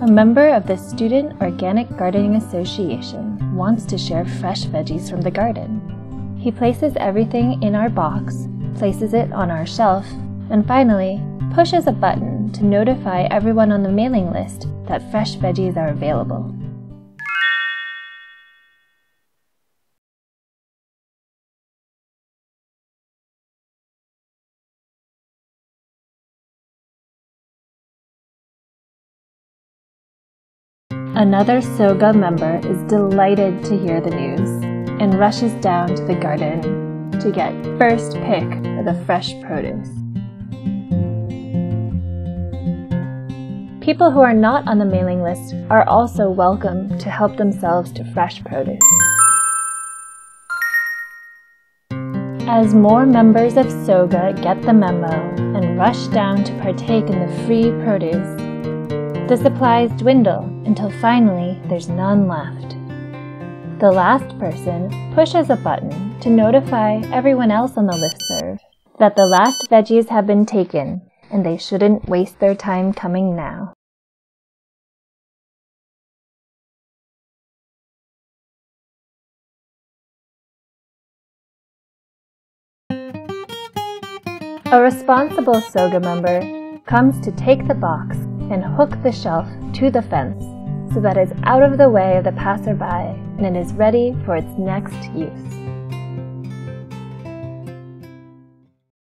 A member of the Student Organic Gardening Association wants to share fresh veggies from the garden. He places everything in our box, places it on our shelf, and finally pushes a button to notify everyone on the mailing list that fresh veggies are available. Another SOGA member is delighted to hear the news and rushes down to the garden to get first pick of the fresh produce. People who are not on the mailing list are also welcome to help themselves to fresh produce. As more members of SOGA get the memo and rush down to partake in the free produce, the supplies dwindle until finally there's none left. The last person pushes a button to notify everyone else on the listserv that the last veggies have been taken and they shouldn't waste their time coming now. A responsible SOGA member comes to take the box and hook the shelf to the fence so that it's out of the way of the passerby and it is ready for its next use.